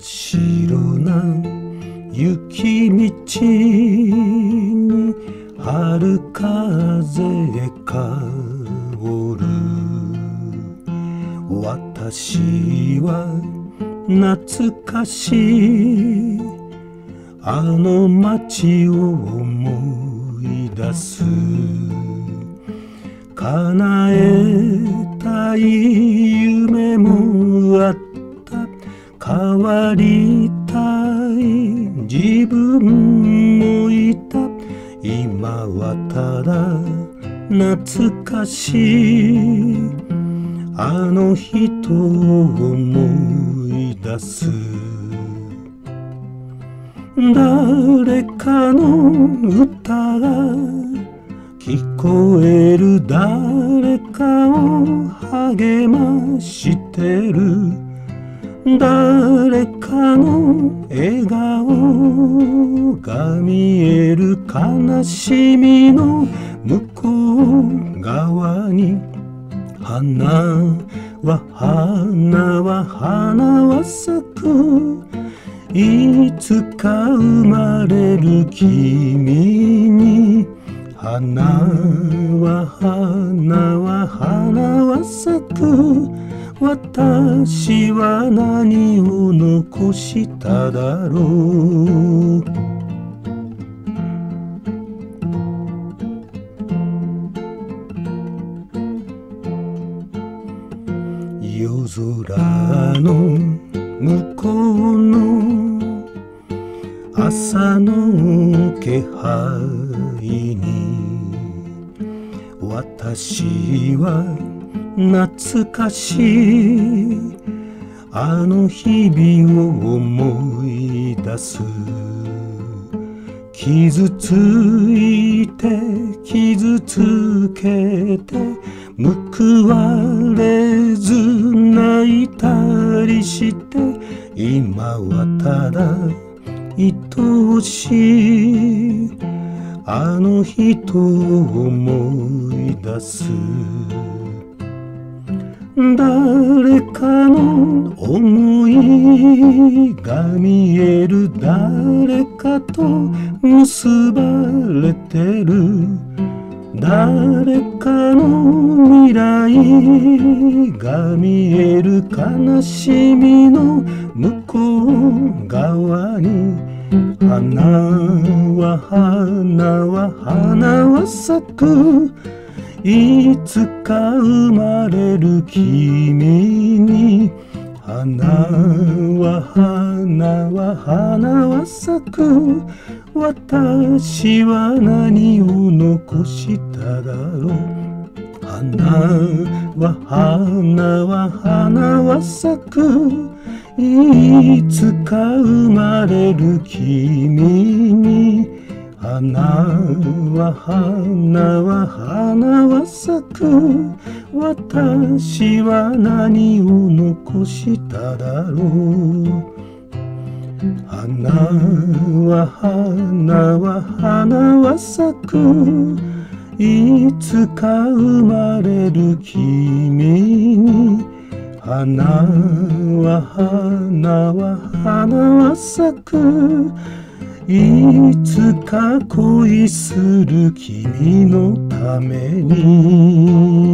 白な雪道に春風香る。私は懐かしい。あの街を思い出す。叶えたい変わりたい。自分もいた。今はただ。懐かしい。あの人を思い出す。誰かの歌が。聞こえる。誰かを励ましてる。誰かの笑顔が見える悲しみの向こう側に。花は花は花は咲くいつか生まれる君に花は花は花は咲く。私は何を残しただろう夜空の向こうの朝の気配に私は懐かしい。あの日々を思い出す。傷ついて傷つけて報われず泣いたりして今はただ愛しい。あの人を思い出す。誰かの思いが見える。誰かと結ばれてる。誰かの未来が見える悲しみの向こう側に。花は花は花は咲く。いつか生まれる君に花は花は花は咲く。私は何を残しただろう。花は花は花は咲く。いつか生まれる君に花は花は花は咲く。私は何を残しただろう。花は花は花は咲く。いつか生まれる君に。花は花は花は咲く。いつか恋する君のために」